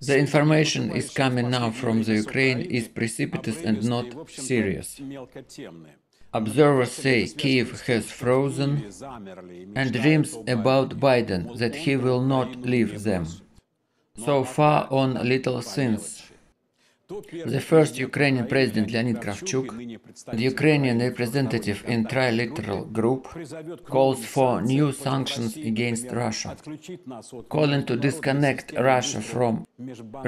The information is coming now from the Ukraine is precipitous and not serious. Observers say Kiev has frozen and dreams about Biden that he will not leave them. So far on little things the first Ukrainian president Leonid Kravchuk, the Ukrainian representative in trilateral group, calls for new sanctions against Russia, calling to disconnect Russia from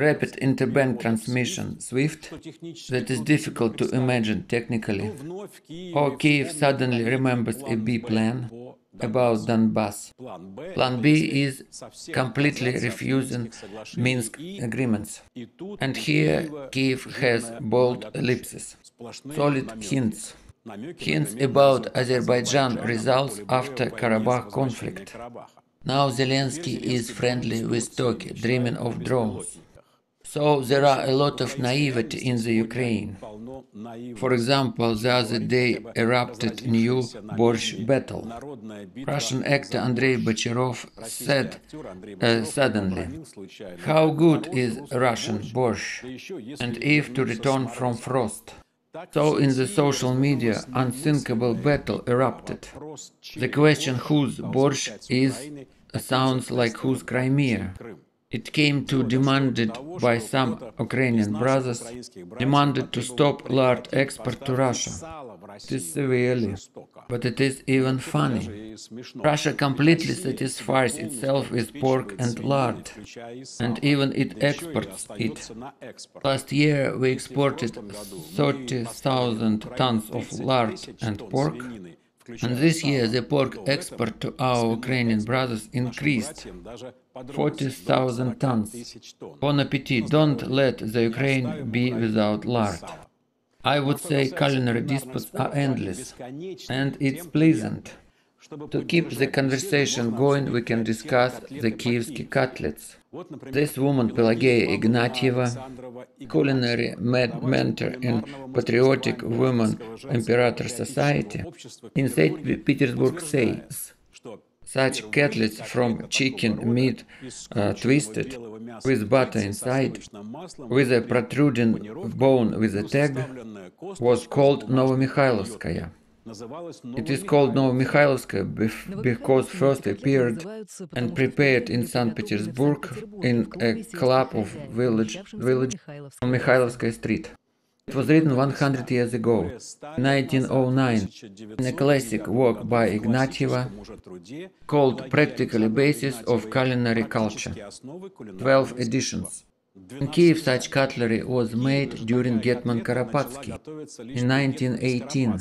rapid interbank transmission SWIFT that is difficult to imagine technically, or oh, Kiev suddenly remembers a B plan about Donbass. Plan B is completely refusing Minsk agreements. And here Kiev has bold ellipses, solid hints. Hints about Azerbaijan results after Karabakh conflict. Now Zelensky is friendly with Turkey, dreaming of drones. So there are a lot of naivety in the Ukraine. For example, the other day erupted new Borscht battle. Russian actor Andrei Bocharov said uh, suddenly, How good is Russian borscht? And if to return from frost. So in the social media, unthinkable battle erupted. The question whose borscht is sounds like whose Crimea. It came to demanded by some Ukrainian brothers, demanded to stop lard export to Russia. It is severely, but it is even funny. Russia completely satisfies itself with pork and lard, and even it exports it. Last year we exported 30,000 tons of lard and pork, and this year the pork export to our Ukrainian brothers increased 40,000 tons. Bon appetit, don't let the Ukraine be without lard. I would say culinary disputes are endless, and it's pleasant. To keep the conversation going, we can discuss the Kievsky cutlets. This woman, Pelageya Ignatieva, culinary mentor in Patriotic Women Imperator Society, in St. Petersburg says, such cutlets from chicken meat uh, twisted with butter inside, with a protruding bone with a tag, was called Novomikhailskaya. It is called Novomikhailskaya because first appeared and prepared in St. Petersburg in a club of village, village on Mikhailovskaya Street. It was written 100 years ago, 1909, in a classic work by Ignatieva called Practically Basis of Culinary Culture, 12 editions. Kiev such cutlery was made during Getman Skoropadsky in 1918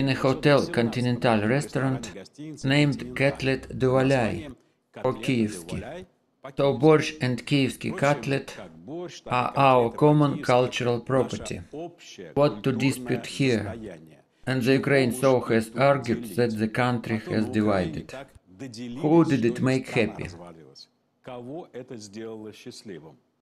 in a hotel continental restaurant named Ketlet Duvalai or Kievsky. So borscht and Kievsky cutlet are our common cultural property. What to dispute here? And the Ukraine so has argued that the country has divided. Who did it make happy?